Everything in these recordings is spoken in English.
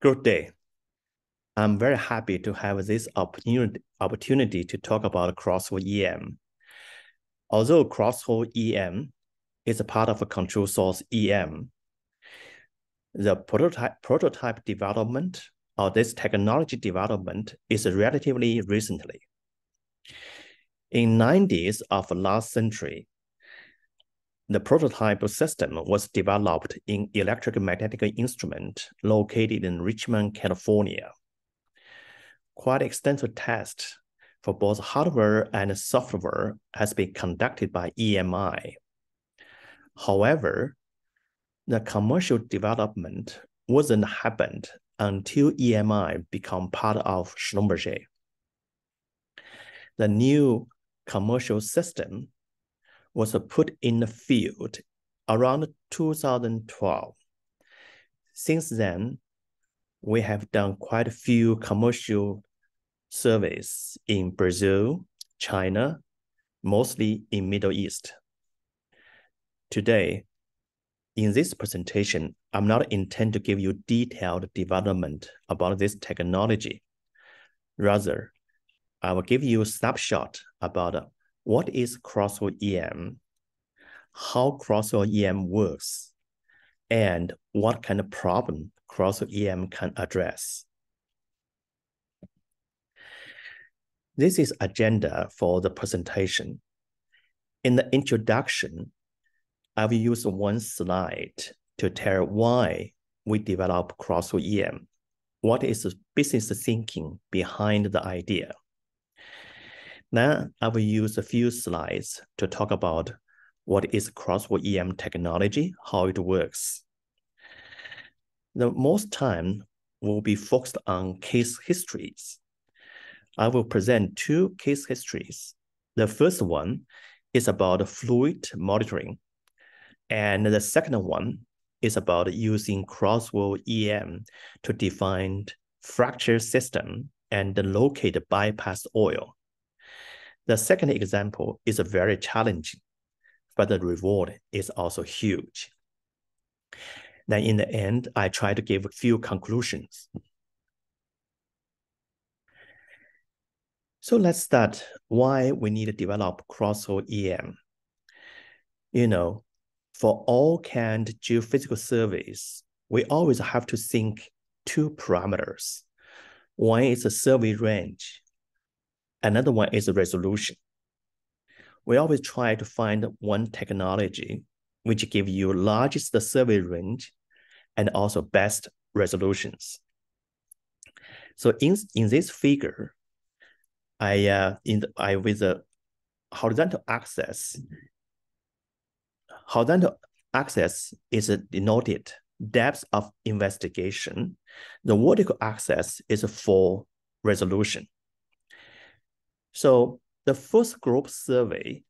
Good day. I'm very happy to have this opportunity, to talk about cross-hole EM. Although cross-hole EM is a part of a control source EM, the prototype, prototype development or this technology development is relatively recently. In 90s of last century, the prototype system was developed in electric magnetic instrument located in Richmond, California. Quite extensive tests for both hardware and software has been conducted by EMI. However, the commercial development wasn't happened until EMI become part of Schlumberger. The new commercial system was put in the field around 2012. Since then, we have done quite a few commercial surveys in Brazil, China, mostly in Middle East. Today, in this presentation, I'm not intend to give you detailed development about this technology. Rather, I will give you a snapshot about what is cross-hole EM, how cross-hole EM works, and what kind of problem cross-hole EM can address. This is agenda for the presentation. In the introduction, I will use one slide to tell why we develop cross-hole EM. What is the business thinking behind the idea? Now I will use a few slides to talk about what is cross-hole EM technology, how it works. The most time will be focused on case histories. I will present two case histories. The first one is about fluid monitoring, and the second one is about using cross-hole EM to define fracture system and locate bypass oil. The second example is very challenging, but the reward is also huge. Then in the end, I try to give a few conclusions. So let's start why we need to develop cross-hole EM. You know, for all kind geophysical surveys, we always have to think two parameters. One is the survey range Another one is resolution. We always try to find one technology which give you largest survey range and also best resolutions. So in, in this figure, I uh, in the, I with the horizontal axis, horizontal axis is denoted depth of investigation. The vertical axis is for resolution. So the first group survey,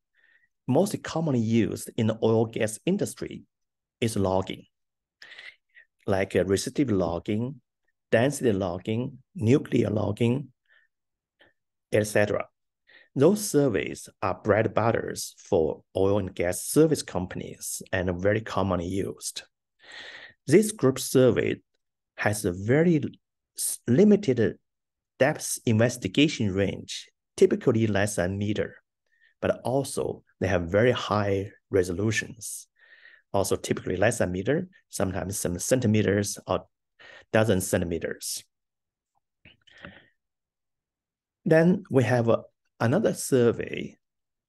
most commonly used in the oil gas industry, is logging, like uh, resistive logging, density logging, nuclear logging, etc. Those surveys are bread butters for oil and gas service companies and very commonly used. This group survey has a very limited depth investigation range typically less than meter, but also they have very high resolutions. Also typically less than meter, sometimes some centimeters or dozen centimeters. Then we have another survey,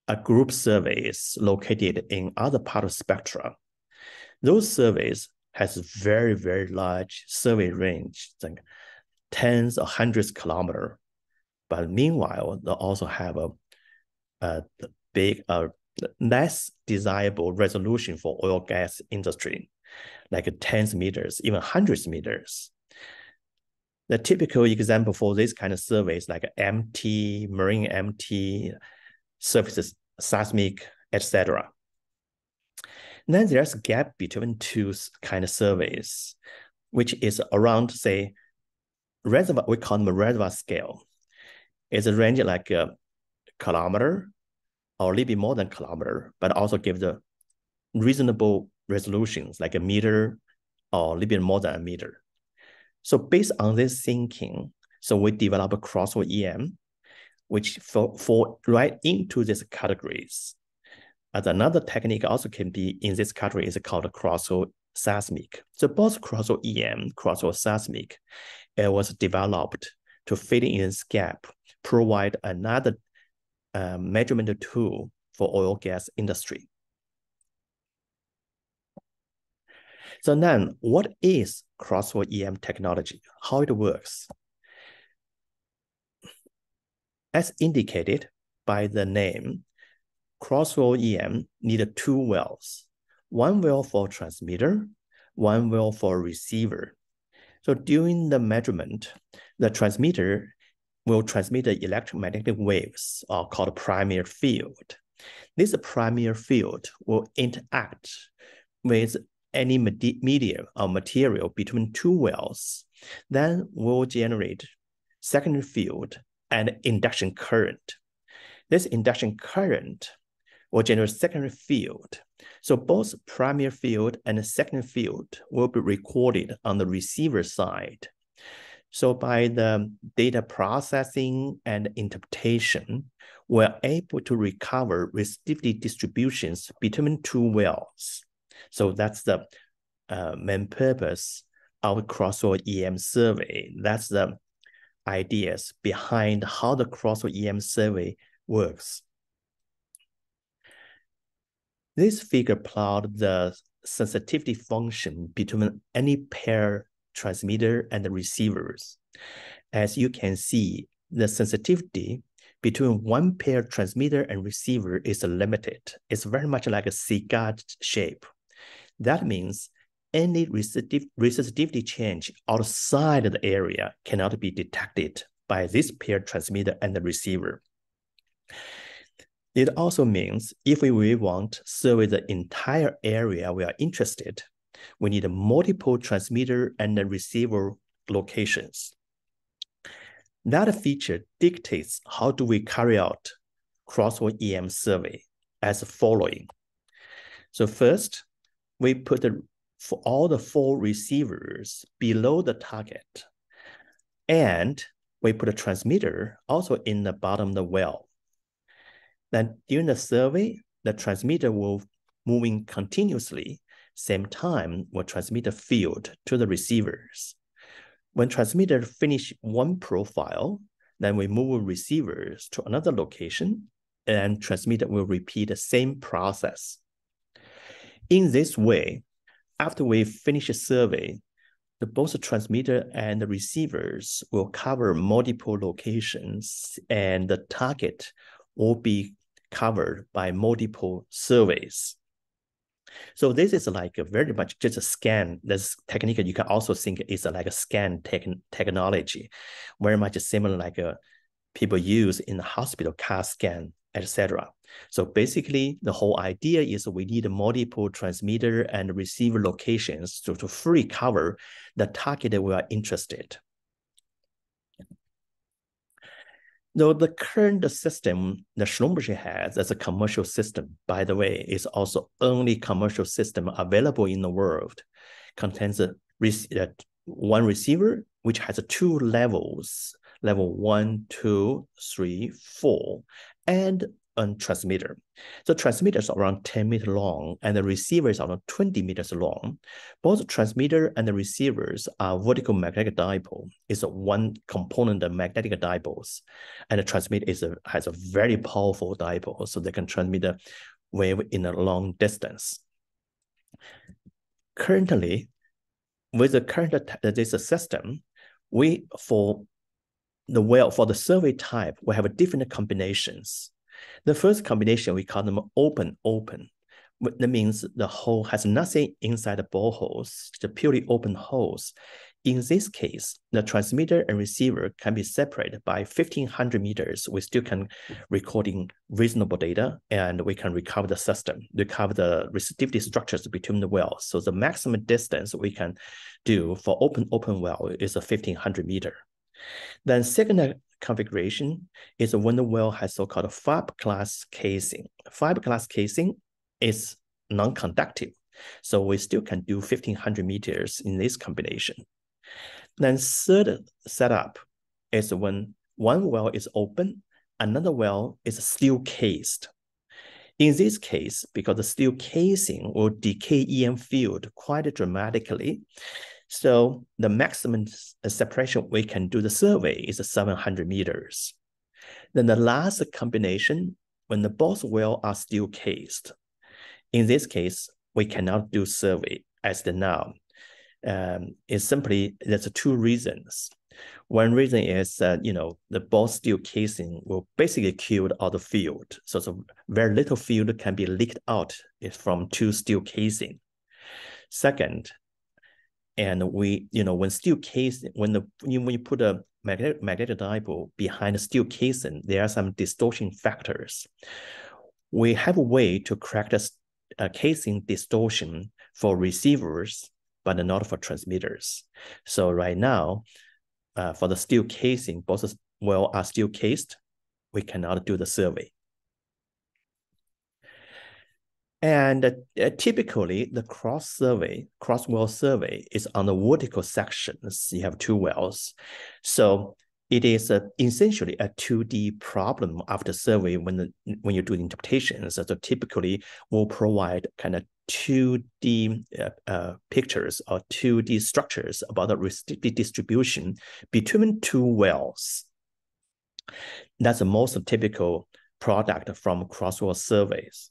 a group surveys located in other part of spectra. Those surveys has very, very large survey range, like tens or hundreds kilometer but meanwhile, they also have a, a big, uh, less desirable resolution for oil gas industry, like tens meters, even hundreds meters. The typical example for this kind of surveys like MT, marine MT, surfaces, seismic, etc. Then there's a gap between two kind of surveys, which is around, say, reservoir, we call them reservoir scale. It's a range like a kilometer or a little bit more than kilometer, but also give the reasonable resolutions like a meter or a little bit more than a meter. So based on this thinking, so we develop a crosswell EM, which fall, fall right into these categories. As another technique also can be in this category is called crosswell seismic. So both crosswell EM, crosswell seismic, it was developed to fill in this gap, provide another uh, measurement tool for oil gas industry. So then what is crosswell EM technology? How it works? As indicated by the name, crosswell EM need two wells, one well for transmitter, one well for receiver. So during the measurement, the transmitter will transmit the electromagnetic waves uh, called primary field. This primary field will interact with any medium or material between two wells, then will generate secondary field and induction current. This induction current will generate secondary field. So both primary field and secondary field will be recorded on the receiver side. So by the data processing and interpretation, we're able to recover resistivity distributions between two wells. So that's the uh, main purpose of crosswell EM survey. That's the ideas behind how the crosswell EM survey works. This figure plot the sensitivity function between any pair transmitter and the receivers. As you can see, the sensitivity between one pair transmitter and receiver is limited. It's very much like a cigar shape. That means any resistivity change outside the area cannot be detected by this pair transmitter and the receiver. It also means if we want survey the entire area we are interested, we need multiple transmitter and receiver locations. That feature dictates how do we carry out crosswell EM survey as following. So first, we put the, for all the four receivers below the target. And we put a transmitter also in the bottom of the well. Then during the survey, the transmitter will moving continuously. Same time will transmit the field to the receivers. When transmitter finish one profile, then we move receivers to another location and transmitter will repeat the same process. In this way, after we finish a survey, the both the transmitter and the receivers will cover multiple locations and the target will be covered by multiple surveys. So this is like very much just a scan. This technique you can also think is like a scan tech technology, very much similar like a, uh, people use in the hospital CAT scan etc. So basically, the whole idea is we need multiple transmitter and receiver locations to, to fully cover the target that we are interested. Though the current system that Schlumberger has as a commercial system, by the way, is also only commercial system available in the world, contains a, uh, one receiver which has two levels level one, two, three, four, and a transmitter. So transmitters are around 10 meters long and the receivers are around 20 meters long. Both transmitter and the receivers are vertical magnetic dipole. It's one component of magnetic dipoles. And the transmitter is a, has a very powerful dipole, so they can transmit a wave in a long distance. Currently, with the current uh, this system, we for the well for the survey type, we have different combinations. The first combination, we call them open, open. That means the hole has nothing inside the boreholes, the purely open holes. In this case, the transmitter and receiver can be separated by 1500 meters. We still can recording reasonable data and we can recover the system, recover the resistivity structures between the wells. So the maximum distance we can do for open open well is a 1500 meter. Then second configuration is when the well has so-called fiberglass casing. Fiberglass casing is non-conductive, so we still can do 1500 meters in this combination. Then third setup is when one well is open, another well is still cased. In this case, because the steel casing will decay EM field quite dramatically, so the maximum separation we can do the survey is 700 meters. Then the last combination, when the both well are still cased, in this case, we cannot do survey as the now. Um, it's simply, there's two reasons. One reason is that, you know, the ball steel casing will basically kill all the field. So, so very little field can be leaked out is from two steel casing. Second, and we, you know, when steel casing, when the when you put a magnetic, magnetic dipole behind the steel casing, there are some distortion factors. We have a way to correct the uh, casing distortion for receivers, but not for transmitters. So right now, uh, for the steel casing, both well are steel cased, we cannot do the survey. And uh, typically, the cross survey, cross well survey is on the vertical sections. You have two wells. So it is essentially a 2D problem after survey when the, when you do interpretations. So typically, we'll provide kind of 2D uh, uh, pictures or 2D structures about the resistivity distribution between two wells. That's the most typical product from cross-well surveys.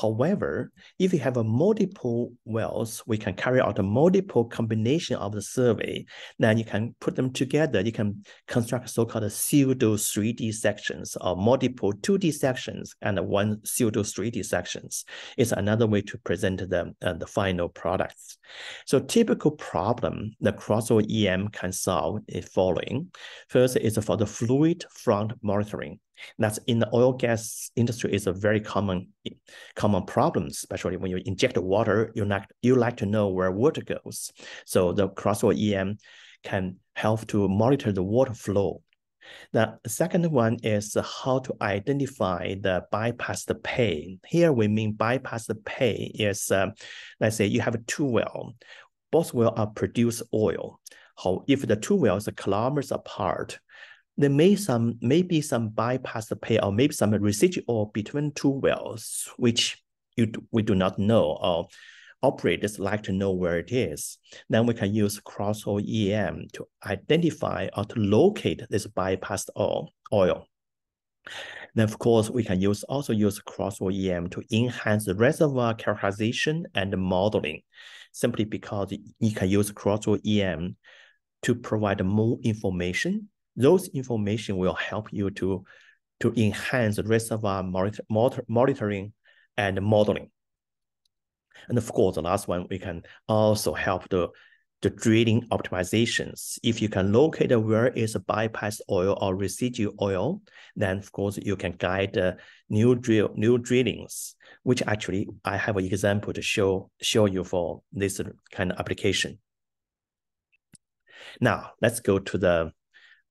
However, if you have a multiple wells, we can carry out a multiple combination of the survey. Then you can put them together. You can construct so-called pseudo 3D sections or multiple 2D sections and one pseudo 3D sections. It's another way to present the, uh, the final products. So typical problem the crosswell EM can solve is following. First is for the fluid front monitoring. That's in the oil gas industry is a very common common problem, especially when you inject water, you like you like to know where water goes. So the crosswell EM can help to monitor the water flow. The second one is how to identify the bypass the pay. Here we mean bypass the pay is, uh, let's say you have two well, both well are produce oil. How if the two wells are kilometers apart, there may some maybe some bypass pay or maybe some residual between two wells, which you we do not know or operators like to know where it is. Then we can use cross-well EM to identify or to locate this bypassed oil. Then of course we can use also use cross-well EM to enhance the reservoir characterization and modeling, simply because you can use cross-well EM to provide more information those information will help you to, to enhance the reservoir monitor, monitor, monitoring and modeling. And of course, the last one, we can also help the, the drilling optimizations. If you can locate where is a bypass oil or residue oil, then of course you can guide uh, new drill new drillings, which actually I have an example to show show you for this kind of application. Now let's go to the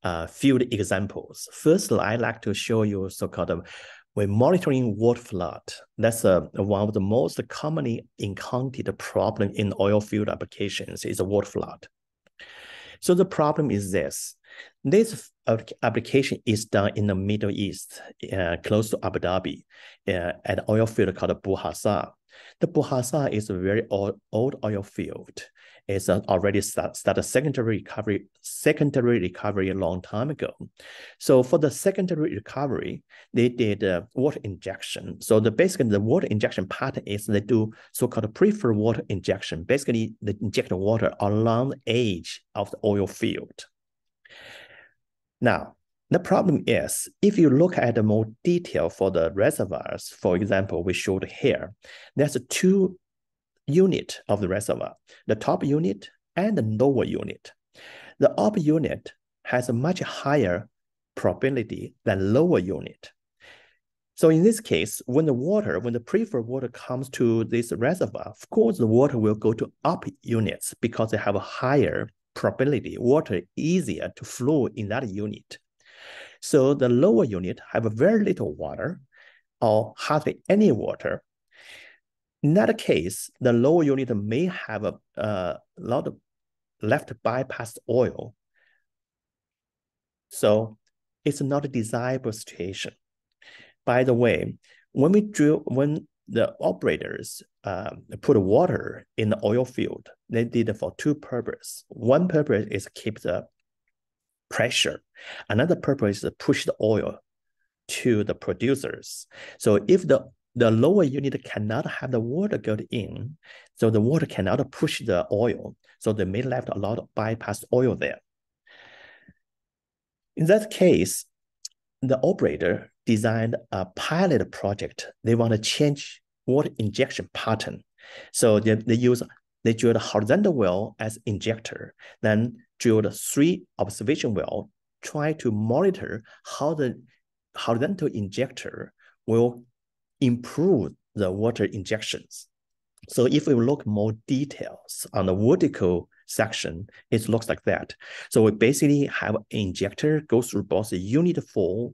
uh, field examples. First, I like to show you so-called when monitoring water flood. That's uh, one of the most commonly encountered problem in oil field applications is a water flood. So the problem is this. This application is done in the Middle East, uh, close to Abu Dhabi, uh, at an oil field called Bu Hasa. The Bu Hasa is a very old, old oil field is already start, started secondary recovery, secondary recovery a long time ago. So for the secondary recovery, they did uh, water injection. So the basically the water injection pattern is they do so-called preferred water injection. Basically, they inject water along the edge of the oil field. Now, the problem is, if you look at the more detail for the reservoirs, for example, we showed here, there's two unit of the reservoir, the top unit and the lower unit. The upper unit has a much higher permeability than lower unit. So in this case, when the water, when the preferred water comes to this reservoir, of course, the water will go to up units because they have a higher permeability, water easier to flow in that unit. So the lower unit have very little water or hardly any water in that case, the lower unit may have a, a lot of left bypass oil. So it's not a desirable situation. By the way, when we drill, when the operators uh, put water in the oil field, they did it for two purposes. One purpose is keep the pressure. Another purpose is to push the oil to the producers. So if the the lower unit cannot have the water go in, so the water cannot push the oil. So they may left a lot of bypass oil there. In that case, the operator designed a pilot project. They want to change water injection pattern. So they, they use they drilled a horizontal well as injector, then drilled three observation well, try to monitor how the horizontal injector will improve the water injections. So if we look more details on the vertical section, it looks like that. So we basically have an injector go through both the unit four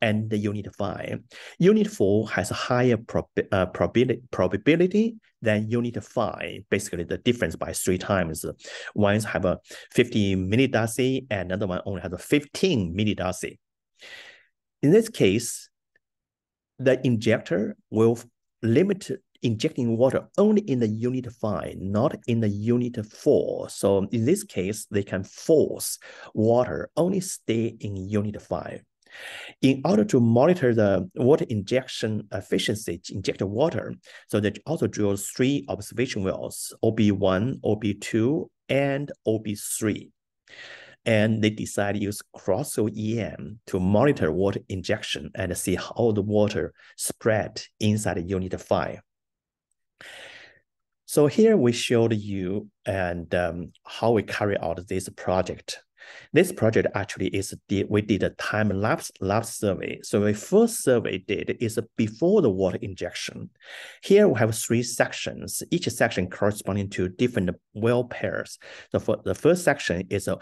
and the unit five. Unit four has a higher prob uh, permeability, permeability than unit five. Basically, the difference by three times. One have a 50 millidarcy and another one only has a 15 millidarcy. In this case, the injector will limit injecting water only in the unit 5, not in the unit 4. So in this case, they can force water only stay in unit 5. In order to monitor the water injection efficiency, inject water, so they also drill three observation wells, OB1, OB2, and OB3 and they decided to use cross-well EM to monitor water injection and see how the water spread inside unit 5. So here we showed you and um, how we carry out this project. This project actually is we did a time lapse lapse survey. So the first survey did is before the water injection. Here we have three sections, each section corresponding to different well pairs. So for the first section is a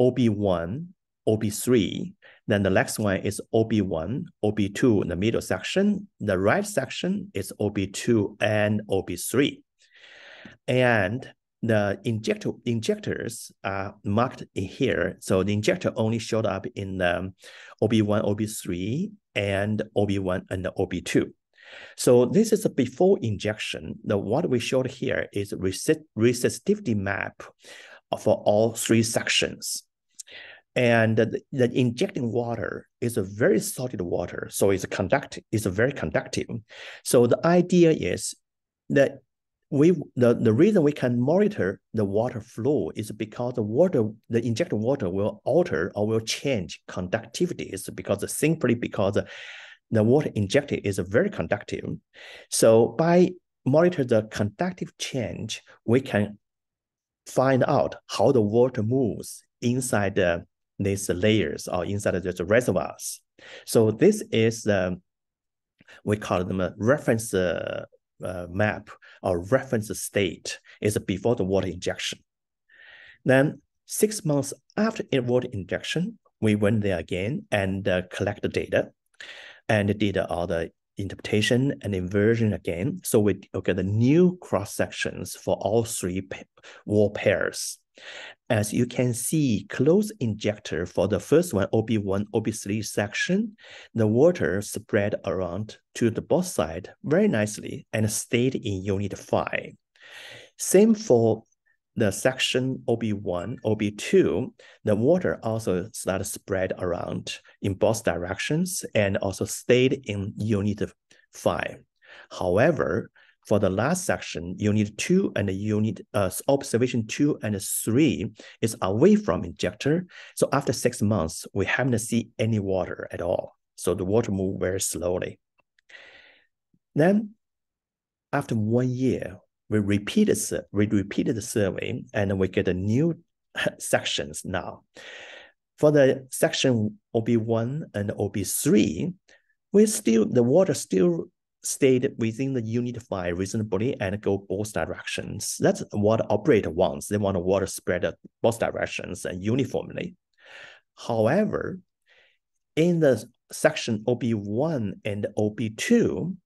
OB1, OB3. Then the next one is OB1, OB2 in the middle section. The right section is OB2 and OB3. And the injector injectors are marked in here. So the injector only showed up in the OB1, OB3, and OB1 and the OB2. So this is a before injection. The what we showed here is resistivity map for all three sections. And the, the, injecting water is a very solid water, so it's conductive. It's a very conductive. So the idea is that we the, the reason we can monitor the water flow is because the water the injected water will alter or will change conductivity. It's because simply because the water injected is very conductive. So by monitor the conductive change, we can find out how the water moves inside the, these layers or inside the reservoirs. So this is the, we call them a reference uh, uh, map or reference state is before the water injection. Then six months after water injection, we went there again and uh, collect the data and did all the interpretation and inversion again. So we get the new cross sections for all three wall pairs. As you can see, close injector for the first one, OB1, OB3 section, the water spread around to the both side very nicely and stayed in unit 5. Same for the section OB1, OB2, the water also started spread around in both directions and also stayed in unit 5. However, for the last section, unit 2 and unit uh, observation 2 and 3 is away from injector. So after six months, we haven't seen any water at all. So the water move very slowly. Then after one year, we repeated we repeated the survey and we get a new sections now. For the section OB1 and OB3, we still the water still stayed within the unit five reasonably and go both directions. That's what operator wants. They want water spread both directions and uniformly. However, in the section OB1 and OB2,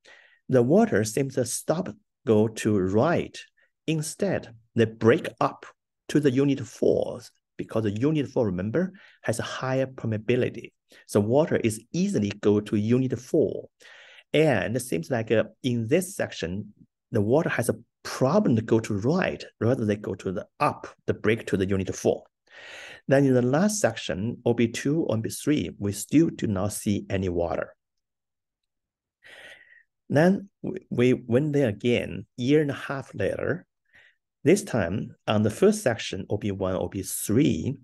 the water seems to stop go to right. Instead, they break up to the unit four because the unit four, remember, has a higher permeability. So water is easily go to unit four. And it seems like uh, in this section, the water has a problem to go to right rather than go to the up, the break to the unit four. Then in the last section, OB2, OB3, we still do not see any water. Then we went there again, year and a half later. This time on the first section, OB1, OB3,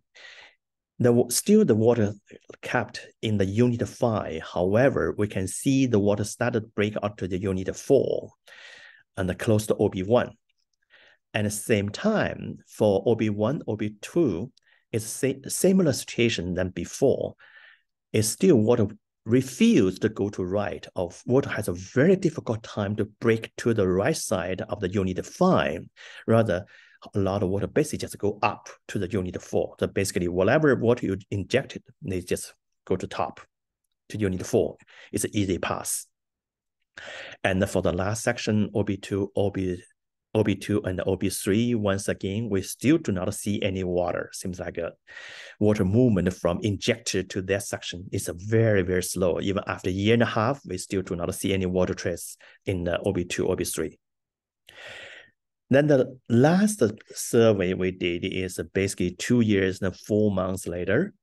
the, still the water kept in the unit five. However, we can see the water started break out to the unit four and close to OB1. At the same time, for OB1, OB2, it's a similar situation than before. It's still water refused to go to right of water has a very difficult time to break to the right side of the unit five. Rather, a lot of water basically just go up to the unit four. So basically, whatever water you injected, they just go to top to unit four. It's an easy pass. And for the last section, OB2, OB, OB2 and OB3, once again, we still do not see any water. Seems like a water movement from injected to that section is very, very slow. Even after a year and a half, we still do not see any water trace in the OB2, OB3. Then the last survey we did is basically two years and four months later.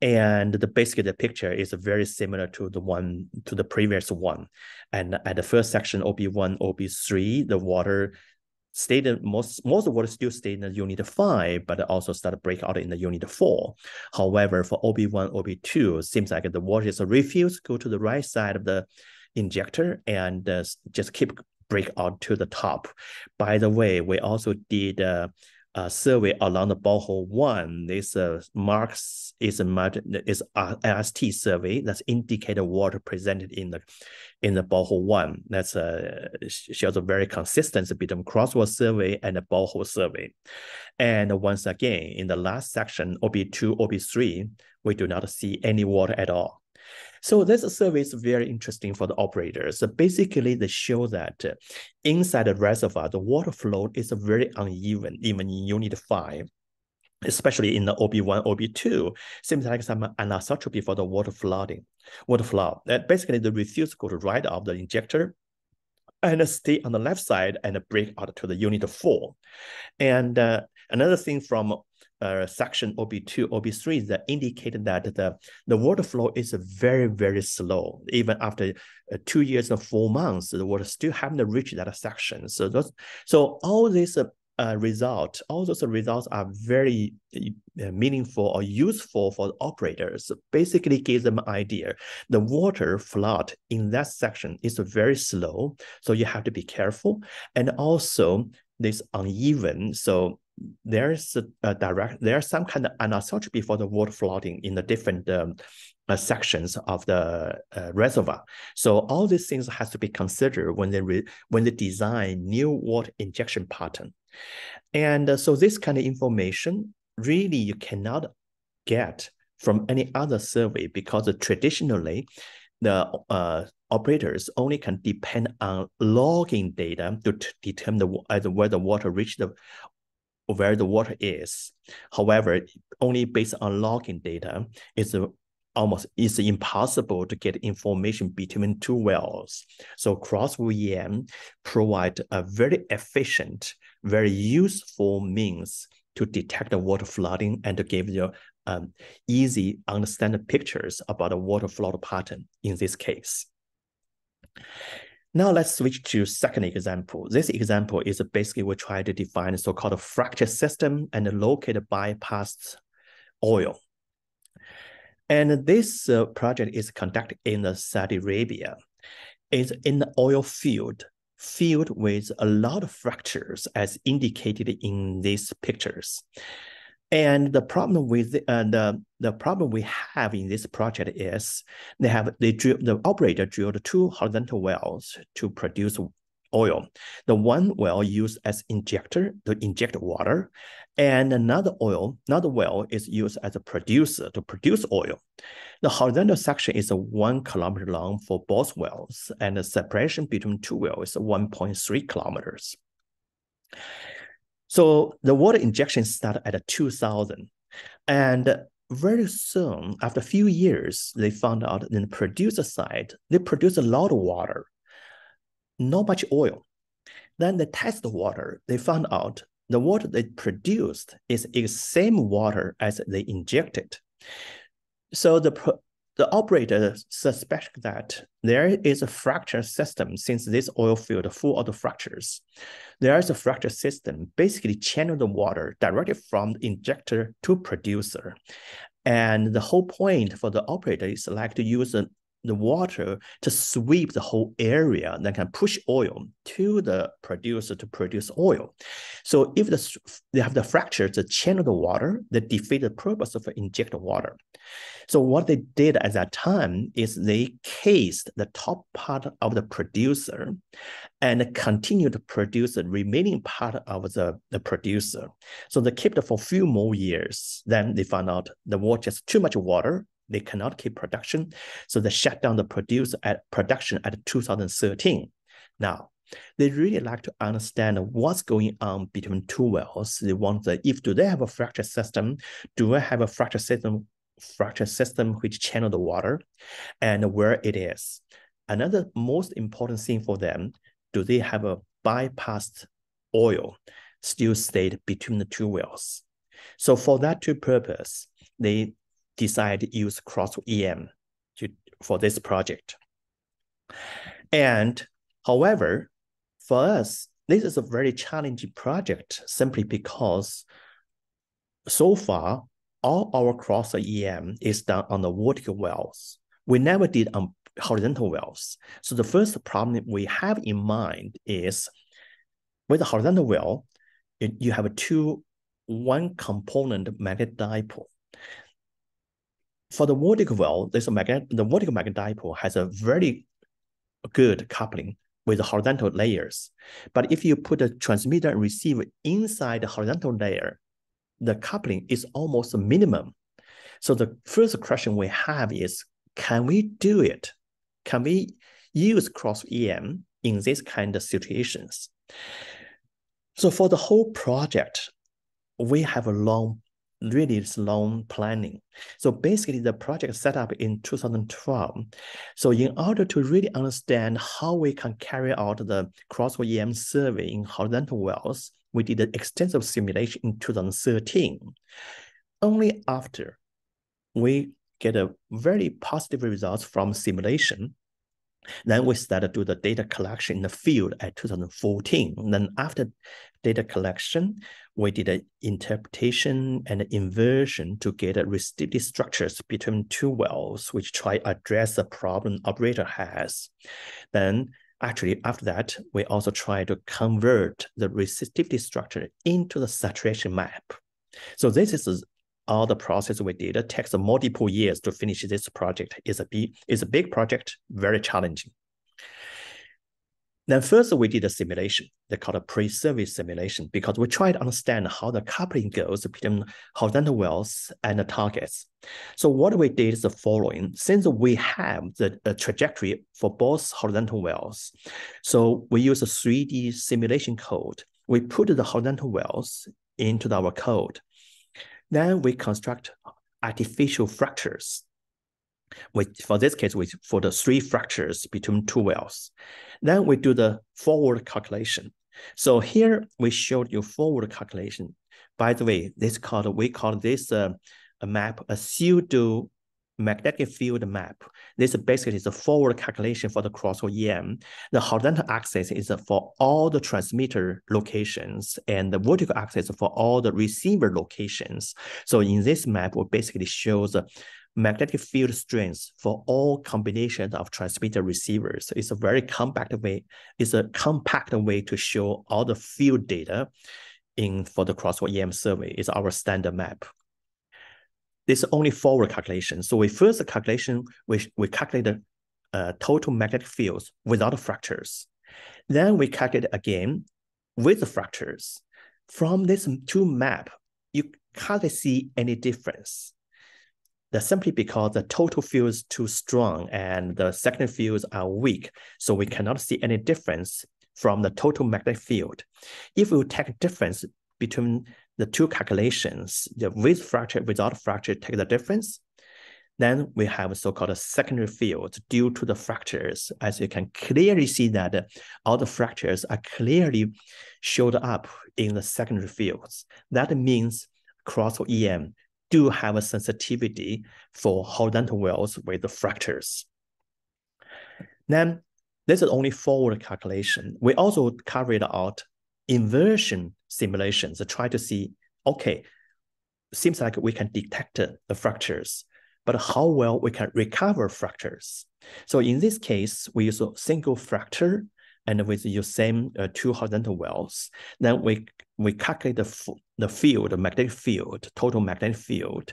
And the basically the picture is very similar to the one to the previous one. And at the first section, OB1, OB3, the water stayed in most most of water still stayed in the unit five, but also started break out in the unit four. However, for OB1, OB2, seems like the water is refused go to the right side of the injector and uh, just keep break out to the top. By the way, we also did a, uh, survey along the borehole one. This uh, marks is a is a LST survey that's indicated water presented in the in the borehole one. That's uh, shows a very consistency between crosswell survey and the borehole survey. And once again, in the last section, OB2, OB3, we do not see any water at all. So this survey is very interesting for the operators. Basically, they show that uh, inside the reservoir, the water flow is very uneven, even in unit five especially in the OB1, OB2, seems like some anisotropy for the water flooding, water flow. That basically the refuse go to right of the injector and stay on the left side and break out to the unit four. And uh, another thing from uh, section OB2, OB3 that indicated that the, the water flow is very, very slow. Even after uh, two years and four months, the water still haven't reached that section. So those, so all these uh, uh, all those results are very uh, meaningful or useful for the operators. Basically, gives them an idea. The water flood in that section is very slow, so you have to be careful. And also, this uneven. So there's a, direct there's some kind of anisotropy for the water flooding in the different um, uh, sections of the uh, reservoir. So all these things has to be considered when they re, when they design new water injection pattern. And uh, so this kind of information really you cannot get from any other survey because traditionally the uh, operators only can depend on logging data to determine the, where the water reached the where the water is. However, only based on logging data, it's almost it's impossible to get information between two wells. So Crosswell EM provide a very efficient, very useful means to detect the water flooding and to give you um, easy understand pictures about the water flow pattern in this case. Now let's switch to second example. This example is basically we try to define a so-called fracture system and locate bypass oil. And this uh, project is conducted in Saudi Arabia. It's in the oil field, filled with a lot of fractures as indicated in these pictures. And the problem with the, uh, the the problem we have in this project is they have they drill the operator drilled two horizontal wells to produce oil. The one well used as injector to inject water, and another oil, another well is used as a producer to produce oil. The horizontal section is one kilometer long for both wells, and the separation between two wells is 1.3 kilometers. So the water injection started at 2000. And very soon, after a few years, they found out in the producer side, they produce a lot of water, not much oil. Then they test the water. They found out the water they produced is the same water as they injected. So the the operator suspects that there is a fracture system since this oil field full of fractures. There is a fracture system basically channel the water directly from the injector to producer. And the whole point for the operator is like to use a the water to sweep the whole area that can push oil to the producer to produce oil. So if the, they have the fracture to channel the water, they defeat the purpose of inject water. So what they did at that time is they cased the top part of the producer and continued to produce the remaining part of the, the producer. So they kept it for a few more years. Then they found out the water is too much water they cannot keep production. So they shut down the produce at production at 2013. Now, they really like to understand what's going on between two wells. They want the if do they have a fracture system? Do I have a fracture system fracture system which channel the water and where it is? Another most important thing for them, do they have a bypassed oil still stayed between the two wells? So for that two purpose, they decide to use cross EM to, for this project. And however, for us, this is a very challenging project simply because so far, all our cross EM is done on the vertical wells. We never did on horizontal wells. So the first problem we have in mind is with a horizontal well, you have two one component magnetic dipole for the vertical well, a magnet, the vertical magnetic dipole has a very good coupling with the horizontal layers. But if you put a transmitter and receiver inside the horizontal layer, the coupling is almost minimum. So the first question we have is, can we do it? Can we use cross EM in this kind of situations? So for the whole project, we have a long really long planning. So basically the project set up in 2012. So in order to really understand how we can carry out the cross EM survey in horizontal wells, we did an extensive simulation in 2013. Only after we get a very positive results from simulation, then we started to do the data collection in the field at 2014. And then after data collection, we did an interpretation and inversion to get a resistivity structures between two wells, which try address the problem operator has. Then actually after that, we also try to convert the resistivity structure into the saturation map. So this is all the process we did. It takes multiple years to finish this project. It's a big, it's a big project, very challenging. Then first we did a simulation. They call it a pre-service simulation because we try to understand how the coupling goes between horizontal wells and the targets. So what we did is the following. Since we have the, the trajectory for both horizontal wells, so we use a 3D simulation code. We put the horizontal wells into our code. Then we construct artificial fractures. For this case, we, for the three fractures between two wells. Then we do the forward calculation. So here we showed you forward calculation. By the way, this called we call this uh, a map a pseudo magnetic field map. This basically is a forward calculation for the cross EM. The horizontal axis is for all the transmitter locations and the vertical axis for all the receiver locations. So in this map, we basically shows the magnetic field strength for all combinations of transmitter receivers. It's a very compact way. It's a compact way to show all the field data in for the crosswell EM survey. It's our standard map. This is only forward calculation. So we first calculation, we, we calculate the uh, total magnetic fields without fractures. Then we calculate again with the fractures. From this two map, you can't see any difference. That's simply because the total field is too strong and the secondary fields are weak. So we cannot see any difference from the total magnetic field. If we take difference between the two calculations, the with fracture, without fracture, take the difference. Then we have so-called secondary field due to the fractures. As you can clearly see that all the fractures are clearly showed up in the secondary fields. That means cross EM do have a sensitivity for horizontal wells with the fractures. Then this is only forward calculation. We also carried out inversion simulations to try to see, okay, seems like we can detect the fractures, but how well we can recover fractures. So in this case, we use a single fracture and with the same uh, two horizontal wells, then we we calculate the, the field, the magnetic field, total magnetic field.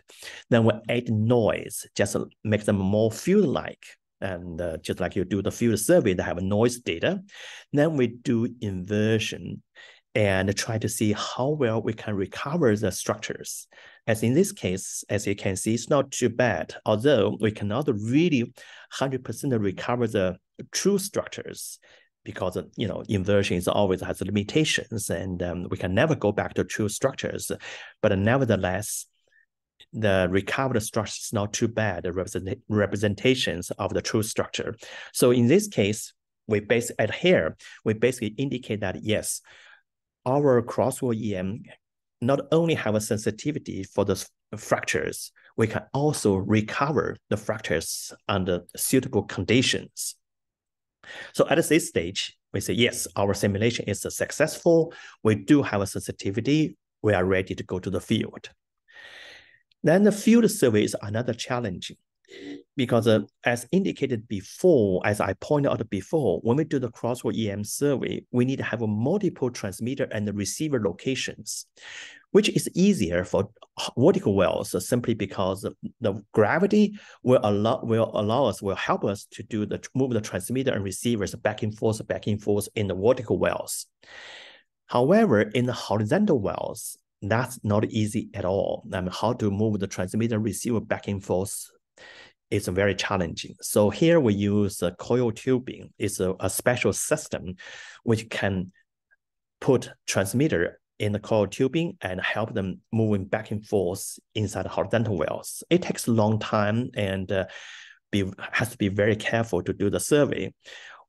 Then we add noise, just make them more field-like. And uh, just like you do the field survey, they have noise data. Then we do inversion and try to see how well we can recover the structures. As in this case, as you can see, it's not too bad, although we cannot really 100% recover the true structures because you know inversion is always has limitations and um, we can never go back to true structures but nevertheless the recovered structure is not too bad the represent representations of the true structure so in this case we base at here we basically indicate that yes our crosswell em not only have a sensitivity for the fractures we can also recover the fractures under suitable conditions so at this stage, we say, yes, our simulation is successful. We do have a sensitivity. We are ready to go to the field. Then the field survey is another challenge because uh, as indicated before, as I pointed out before, when we do the crosswell EM survey, we need to have a multiple transmitter and receiver locations which is easier for vertical wells simply because the gravity will allow will allow us will help us to do the move the transmitter and receivers back and forth back and forth in the vertical wells. However, in the horizontal wells, that's not easy at all. I mean, how to move the transmitter receiver back and forth is very challenging. So here we use a coil tubing. It's a, a special system which can put transmitter in the coil tubing and help them moving back and forth inside horizontal wells. It takes a long time and uh, be, has to be very careful to do the survey.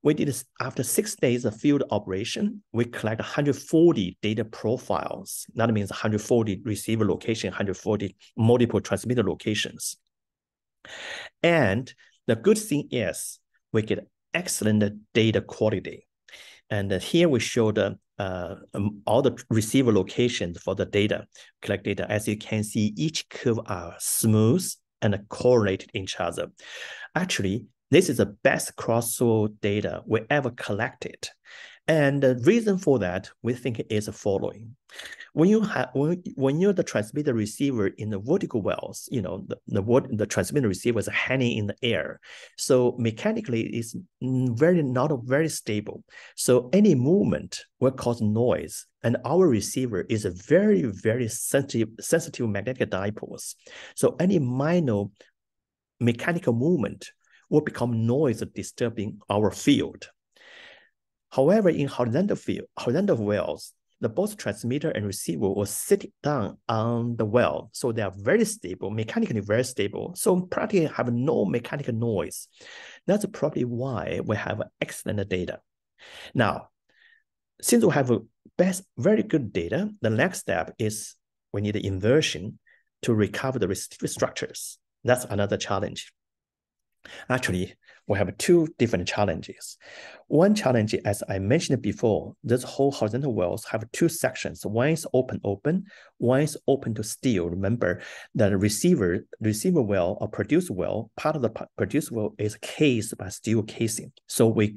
We did this after six days of field operation. We collect 140 data profiles. That means 140 receiver location, 140 multiple transmitter locations. And the good thing is we get excellent data quality. And here we show the uh, um, all the receiver locations for the data, collect data. As you can see, each curve are smooth and correlated each other. Actually, this is the best crosswell data we ever collected. And the reason for that, we think is the following. When you have when, when you're the transmitter receiver in the vertical wells, you know, the, the, the transmitter receiver is hanging in the air. So mechanically it's very not very stable. So any movement will cause noise. And our receiver is a very, very sensitive, sensitive magnetic dipoles. So any minor mechanical movement will become noise disturbing our field. However, in horizontal field, horizontal wells, the both transmitter and receiver will sit down on the well. So they are very stable, mechanically very stable. So practically have no mechanical noise. That's probably why we have excellent data. Now, since we have best, very good data, the next step is we need inversion to recover the resistive structures. That's another challenge. Actually, we have two different challenges. One challenge, as I mentioned before, this whole horizontal wells have two sections. One is open open, one is open to steel. Remember that receiver receiver well or produce well, part of the produce well is cased by steel casing. So we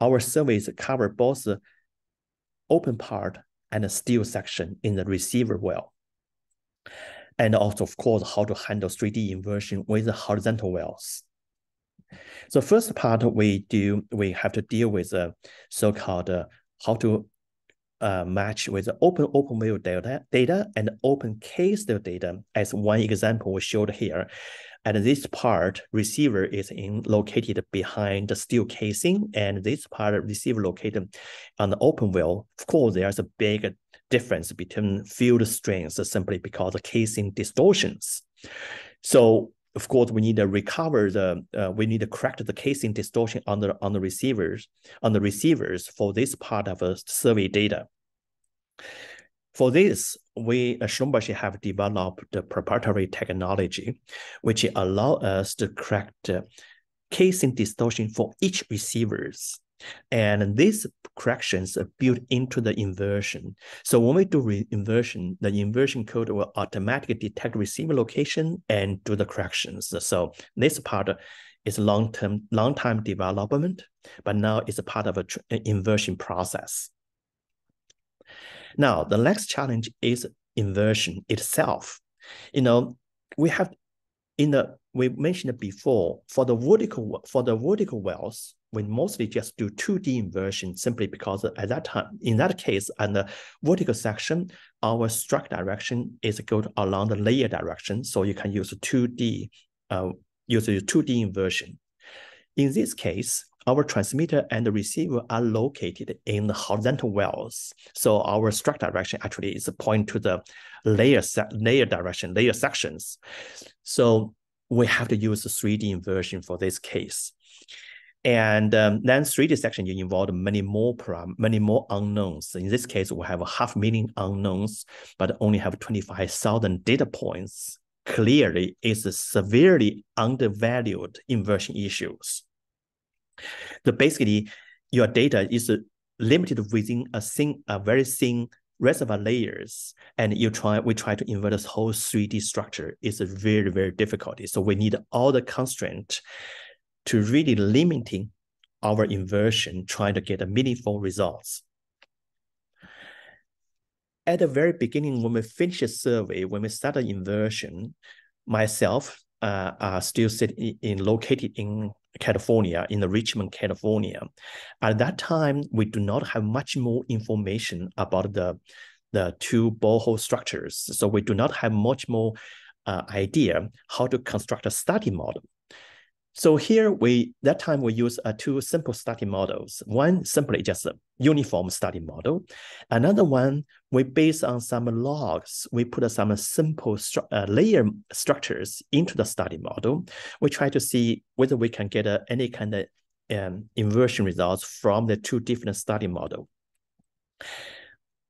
our surveys cover both the open part and the steel section in the receiver well. And also, of course, how to handle 3D inversion with the horizontal wells. So first part we do, we have to deal with the so-called uh, how to uh, match with open open view data, data and open case data as one example we showed here. And this part receiver is in located behind the steel casing, and this part receiver located on the open well. Of course, there's a big difference between field strengths simply because of casing distortions. So of course, we need to recover the, uh, we need to correct the casing distortion on the on the receivers on the receivers for this part of a survey data. For this, we at Schlumberger have developed the proprietary technology, which allow us to correct casing distortion for each receivers. And these corrections are built into the inversion. So when we do inversion, the inversion code will automatically detect receiver location and do the corrections. So this part is long-term, long-time development, but now it's a part of a inversion process. Now, the next challenge is inversion itself. You know, we have in the we mentioned before for the vertical for the vertical wells, we mostly just do 2D inversion simply because at that time, in that case, on the vertical section, our strike direction is go along the layer direction. So you can use 2D, uh, use a 2D inversion. In this case, our transmitter and the receiver are located in the horizontal wells. So our strike direction actually is point to the layer layer direction, layer sections. So we have to use the 3D inversion for this case. And um, then 3D section you involve many more param many more unknowns. In this case, we have a half million unknowns, but only have 25,000 data points. Clearly, it's a severely undervalued inversion issues. So basically, your data is limited within a thin, a very thin reservoir layers, and you try we try to invert this whole 3D structure. It's very very difficult. So we need all the constraint to really limiting our inversion, trying to get a meaningful results. At the very beginning, when we finish a survey, when we start the inversion, myself uh, are still sitting in located in California, in the Richmond, California. At that time, we do not have much more information about the, the two borehole structures. So we do not have much more uh, idea how to construct a study model. So here we that time we use uh, two simple study models. One simply just a uniform study model. Another one we base on some logs. We put some simple stru uh, layer structures into the study model. We try to see whether we can get uh, any kind of um, inversion results from the two different study model.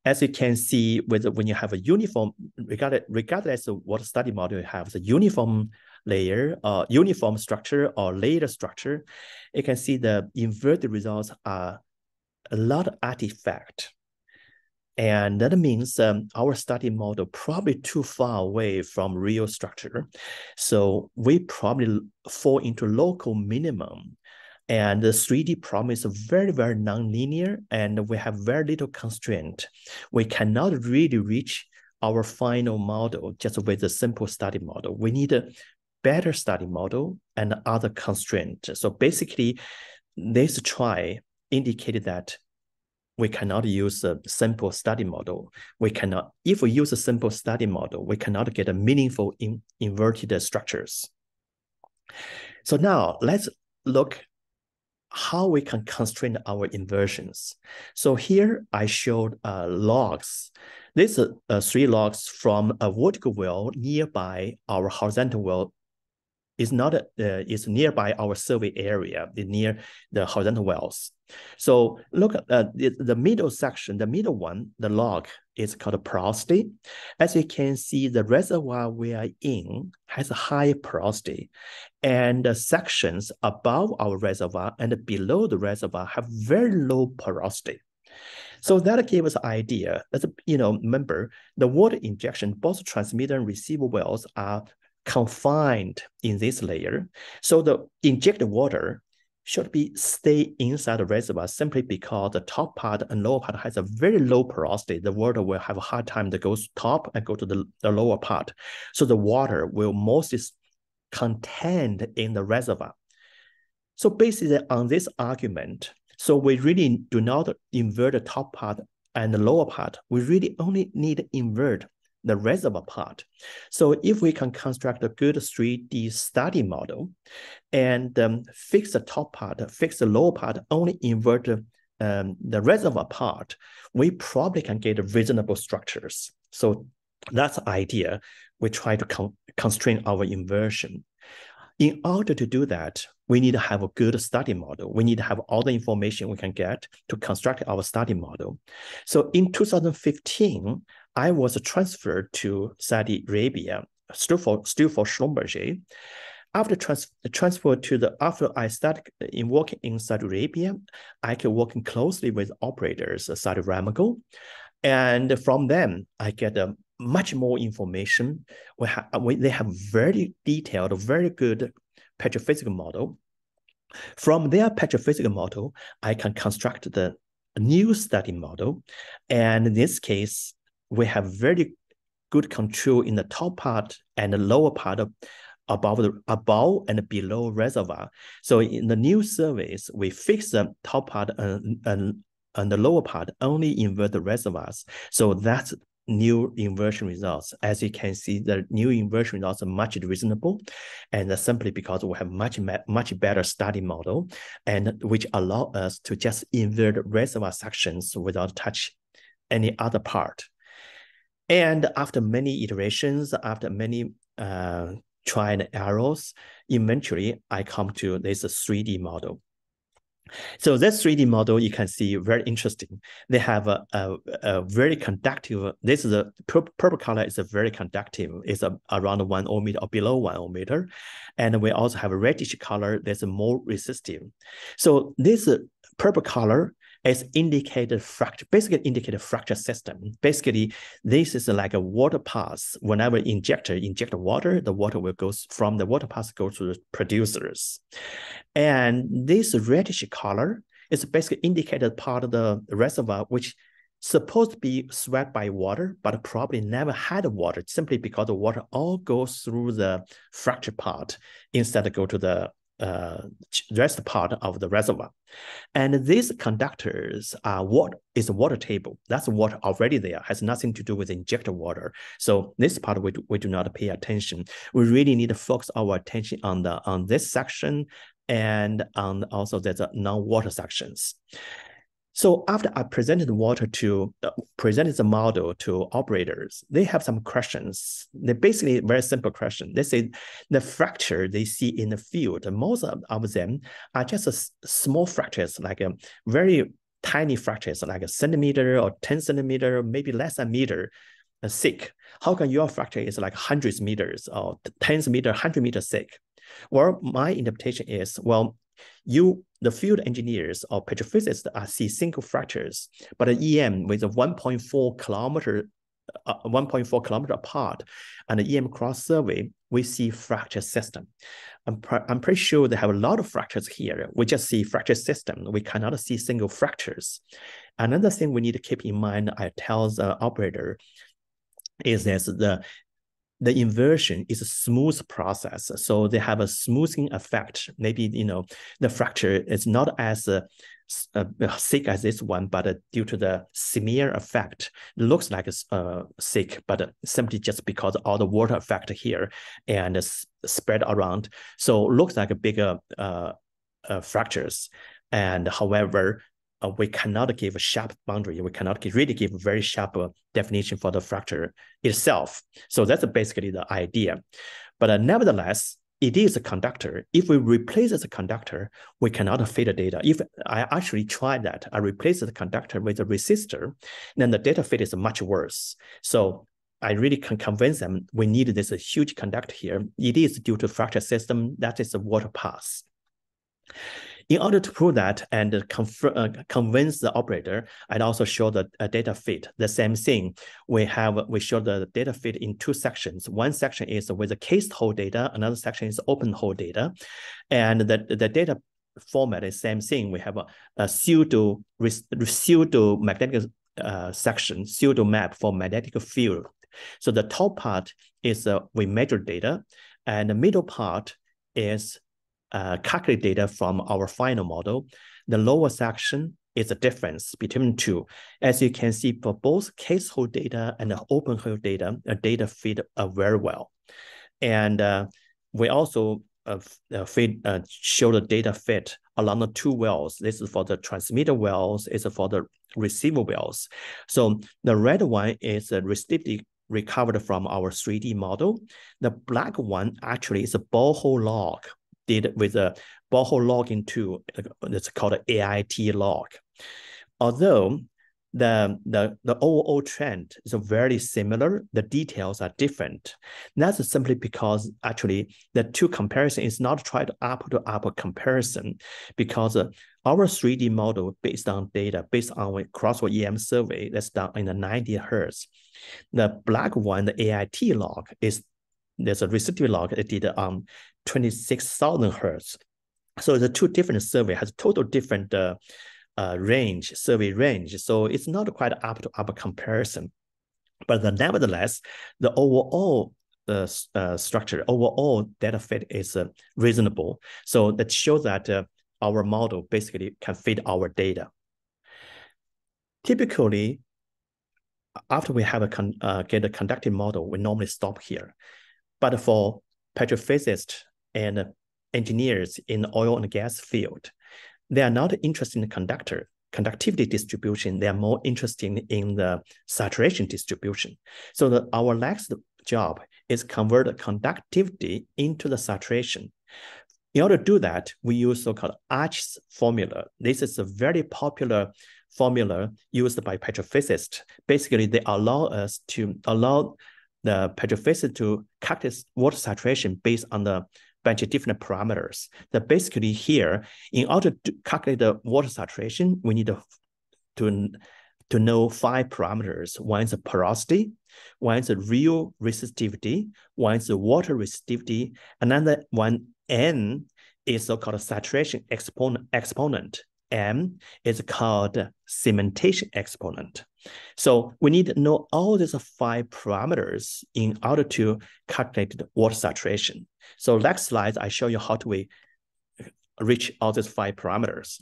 As you can see, with when you have a uniform, regardless, regardless of what study model you have, the uniform layer, uh, uniform structure or layer structure, you can see the inverted results are a lot of artifact. And that means um, our study model probably too far away from real structure. So we probably fall into local minimum. And the 3D problem is very, very nonlinear and we have very little constraint. We cannot really reach our final model just with a simple study model. We need a better study model and other constraints. So basically, this try indicated that we cannot use a simple study model. We cannot, if we use a simple study model, we cannot get a meaningful in, inverted structures. So now let's look how we can constrain our inversions. So here I showed uh, logs. These are uh, three logs from a vertical well nearby our horizontal well is not uh, is nearby our survey area, near the horizontal wells. So look at uh, the, the middle section, the middle one, the log is called porosity. As you can see, the reservoir we are in has a high porosity, and the sections above our reservoir and below the reservoir have very low porosity. So that gave us an idea. As you know, remember the water injection, both transmitter and receiver wells are confined in this layer. So the injected water should be stay inside the reservoir simply because the top part and lower part has a very low porosity. The water will have a hard time to go top and go to the, the lower part. So the water will mostly contained in the reservoir. So basically on this argument, so we really do not invert the top part and the lower part. We really only need invert the reservoir part. So if we can construct a good 3D study model and um, fix the top part, fix the lower part, only invert the, um, the reservoir part, we probably can get reasonable structures. So that's the idea. We try to con constrain our inversion. In order to do that, we need to have a good study model. We need to have all the information we can get to construct our study model. So in 2015, I was transferred to Saudi Arabia, still for, still for Schlumberger. After trans transfer to the after I started in working in Saudi Arabia, I can working closely with operators, uh, Saudi Aramco, and from them I get a much more information. We have uh, we, they have very detailed, very good petrophysical model. From their petrophysical model, I can construct the new study model, and in this case, we have very good control in the top part and the lower part of above the above and below reservoir. So in the new surveys, we fix the top part and, and, and the lower part only invert the reservoirs. So that's new inversion results. As you can see, the new inversion results are much reasonable, and simply because we have much much better study model, and which allow us to just invert reservoir sections without touch any other part. And after many iterations, after many uh, try and errors, eventually I come to this 3D model. So this 3D model, you can see very interesting. They have a, a, a very conductive, this is a purple color is a very conductive, it's a, around one ohmmeter or below one ohmmeter. And we also have a reddish color that's more resistive. So this purple color is indicated fracture, basically indicated fracture system. Basically, this is like a water pass. Whenever injector inject water, the water will go from the water pass go to the producers. And this reddish color is basically indicated part of the reservoir, which supposed to be swept by water, but probably never had water simply because the water all goes through the fracture part instead of go to the uh, rest part of the reservoir. And these conductors are what is water table. That's water already there, has nothing to do with injected water. So this part we do, we do not pay attention. We really need to focus our attention on the on this section and on also there's non-water sections. So after I presented the water to uh, presented the model to operators, they have some questions. They basically very simple question. They say the fracture they see in the field, most of, of them are just a small fractures, like a very tiny fractures, like a centimeter or 10 centimeter, maybe less than a meter uh, thick. How can your fracture is like hundreds meters or tens meter, hundred meters thick? Well, my interpretation is, well, you the field engineers or petrophysicists are see single fractures, but an EM with a 1.4 kilometer uh, 1.4 kilometer apart and the EM cross survey, we see fracture system. I'm, I'm pretty sure they have a lot of fractures here. We just see fracture system. We cannot see single fractures. Another thing we need to keep in mind, I tell the operator, is that the the inversion is a smooth process. So they have a smoothing effect. Maybe, you know, the fracture is not as uh, uh, thick as this one, but uh, due to the smear effect, looks like it's uh, thick, but uh, simply just because all the water effect here and spread around. So looks like a bigger uh, uh, fractures. And however, uh, we cannot give a sharp boundary. We cannot give, really give a very sharp uh, definition for the fracture itself. So that's basically the idea. But uh, nevertheless, it is a conductor. If we replace as a conductor, we cannot fit the data. If I actually tried that, I replace the conductor with a resistor, then the data fit is much worse. So I really can convince them we need this huge conductor here. It is due to fracture system, that is a water pass. In order to prove that and uh, convince the operator, I'd also show the uh, data fit. The same thing, we have we show the data fit in two sections. One section is with the case hole data, another section is open hole data, and the the data format is same thing. We have a, a pseudo pseudo magnetic uh, section, pseudo map for magnetic field. So the top part is uh, we measure data, and the middle part is uh, calculate data from our final model. The lower section is the difference between two. As you can see, for both case hole data and the open hole data, the data fit uh, very well. And uh, we also uh, uh, feed, uh, show the data fit along the two wells. This is for the transmitter wells, it's for the receiver wells. So the red one is a resistivity recovered from our 3D model. The black one actually is a borehole log did with a borehole logging tool. It's called AIT log. Although the, the, the overall trend is very similar. The details are different. That's simply because actually the two comparison is not to apple to apple comparison because uh, our 3D model based on data, based on a Crosswell EM survey that's done in the 90 hertz. The black one, the AIT log is there's a resistivity log it did on 26,000 hertz. So the two different survey has total different uh, uh, range, survey range. So it's not quite up to up comparison. But the, nevertheless, the overall uh, uh, structure, overall data fit is uh, reasonable. So that shows that uh, our model basically can fit our data. Typically, after we have a con uh, get a conductive model, we normally stop here. But for petrophysicists and engineers in the oil and gas field, they are not interested in the conductor conductivity distribution. They are more interested in the saturation distribution. So the, our next job is convert the conductivity into the saturation. In order to do that, we use so-called Archie's formula. This is a very popular formula used by petrophysicists. Basically, they allow us to allow the petrophysics to calculate water saturation based on the bunch of different parameters. That basically here, in order to calculate the water saturation, we need to, to, to know five parameters. One is the porosity, one is the real resistivity, one is the water resistivity, another one N is so-called saturation exponent, exponent. M is called cementation exponent. So we need to know all these five parameters in order to calculate the water saturation. So next slide, I show you how to we reach all these five parameters.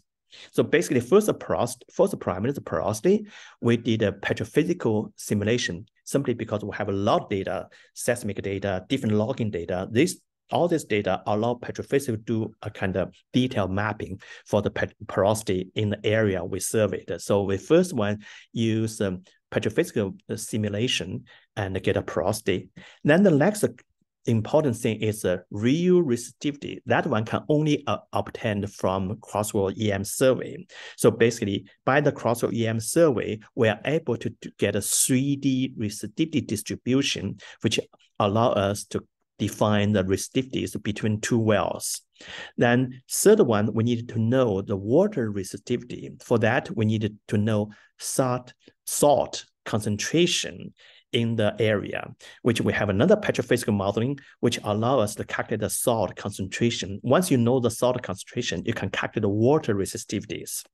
So basically, first, porosity, first parameter is porosity. We did a petrophysical simulation simply because we have a lot of data, seismic data, different logging data. This all this data allow petrophysics to do a kind of detailed mapping for the porosity in the area we surveyed. So we first one use um, petrophysical simulation and get a porosity. Then the next important thing is a real resistivity. That one can only uh, obtain from Crosswell EM survey. So basically, by the Crosswell EM survey, we are able to, to get a 3D resistivity distribution, which allow us to define the resistivities between two wells. Then third one, we need to know the water resistivity. For that, we needed to know salt, salt concentration in the area, which we have another petrophysical modeling, which allow us to calculate the salt concentration. Once you know the salt concentration, you can calculate the water resistivities.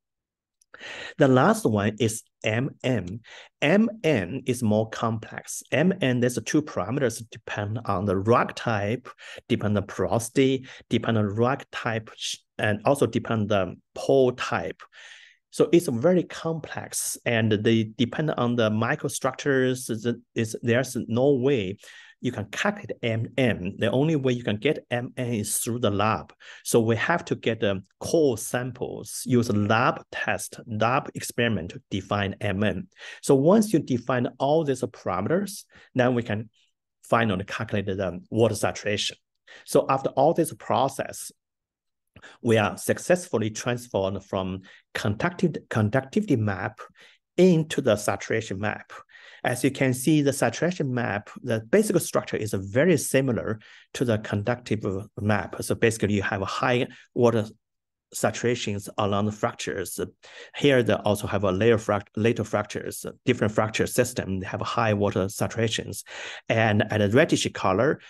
The last one is MN. MN is more complex. MN, there's two parameters depend on the rock type, depend on porosity, depend on rock type, and also depend on pore type. So it's very complex and they depend on the microstructures. There's no way you can calculate MN. The only way you can get MN is through the lab. So we have to get the core samples, use a lab test, lab experiment to define MN. So once you define all these parameters, then we can finally calculate the water saturation. So after all this process, we are successfully transformed from conductivity, conductivity map into the saturation map. As you can see, the saturation map, the basic structure is very similar to the conductive map. So basically you have high water saturations along the fractures. Here they also have a layer fract later fractures, different fracture system. They have high water saturations. And at a reddish color,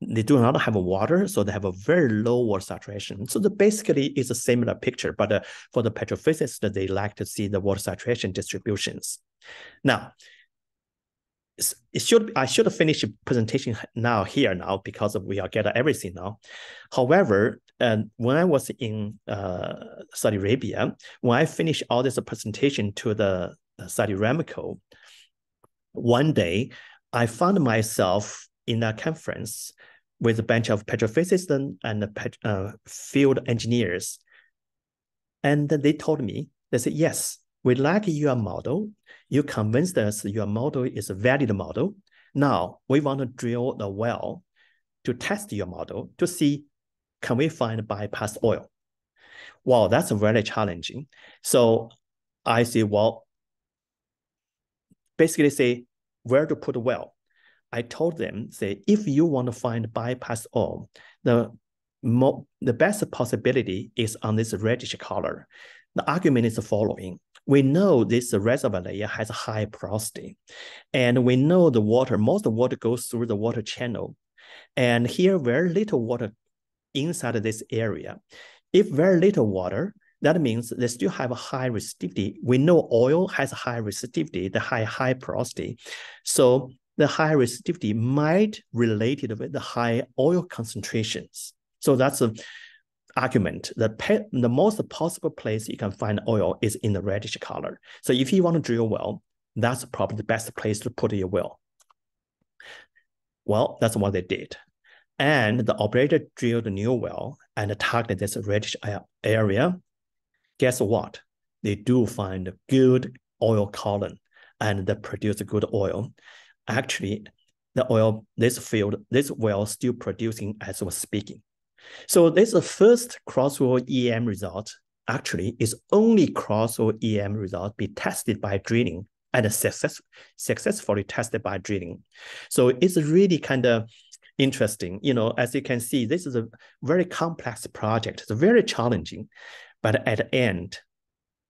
they do not have water, so they have a very low water saturation. So the basically is a similar picture, but uh, for the petrophysicists, they like to see the water saturation distributions. Now, it should I should finish the presentation now here now because we are getting everything now. However, uh, when I was in uh, Saudi Arabia, when I finished all this presentation to the Saudi Aramco, one day I found myself in a conference with a bunch of petrophysicists and uh, field engineers. And they told me, they said, yes, we like your model. You convinced us your model is a valid model. Now we want to drill the well to test your model to see, can we find bypass oil? Wow, that's very challenging. So I say, well, basically say where to put well. I told them, say, if you want to find bypass oil, the the best possibility is on this reddish color. The argument is the following. We know this reservoir layer has a high porosity, and we know the water, most of the water goes through the water channel. And here, very little water inside this area. If very little water, that means they still have a high resistivity. We know oil has a high resistivity, the high high porosity. So the high resistivity might related with the high oil concentrations. So that's an argument. The, pe- the most possible place you can find oil is in the reddish color. So if you want to drill well, that's probably the best place to put your well. Well, that's what they did. And the operator drilled a new well and targeted this reddish area. Guess what? They do find a good oil column and they produce good oil actually the oil, this field, this well still producing as we're speaking. So this the first crosswell EM result actually is only crosswell EM result be tested by drilling and success, successfully tested by drilling. So it's really kind of interesting. You know, as you can see, this is a very complex project. It's very challenging, but at the end,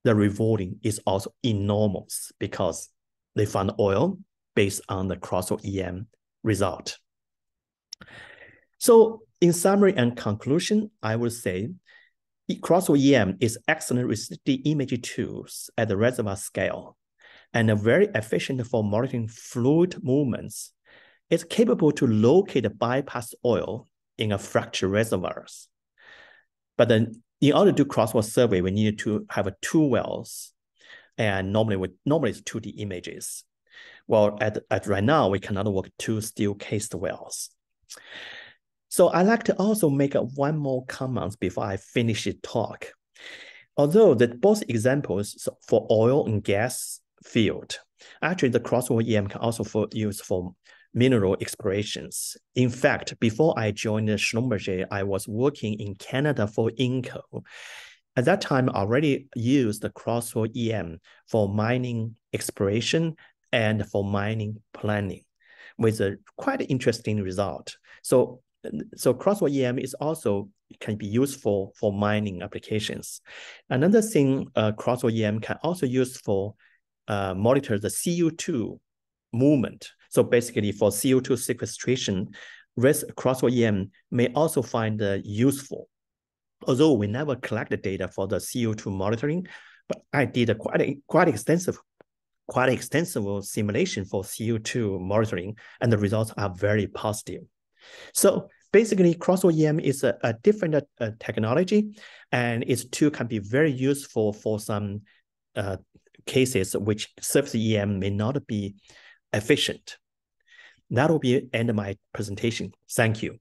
the rewarding is also enormous because they found oil based on the Crosswell EM result. So in summary and conclusion, I would say Crosswell EM is excellent resistivity imaging tools at the reservoir scale and very efficient for monitoring fluid movements. It's capable to locate bypass oil in a fractured reservoirs. But then in order to do crosswell survey, we needed to have two wells. And normally, with, normally it's 2D images. Well, at, at right now, we cannot work two steel cased wells. So I'd like to also make one more comment before I finish the talk. Although the both examples for oil and gas field, actually the Crosswell EM can also for use for mineral explorations. In fact, before I joined Schlumberger, I was working in Canada for Inco. At that time, I already used the Crosswell EM for mining exploration and for mining planning with a quite interesting result. So, so Crosswell EM is also can be used for, mining applications. Another thing uh, Crosswell EM can also use for uh, monitor the CO2 movement. So basically for CO2 sequestration, risk Crosswell EM may also find uh, useful. Although we never collect the data for the CO2 monitoring, but I did a quite, quite extensive quite extensive simulation for CO2 monitoring, and the results are very positive. So basically, Crosswell EM is a, a different uh, technology, and its tool can be very useful for some uh, cases which surface EM may not be efficient. That will be end of my presentation. Thank you.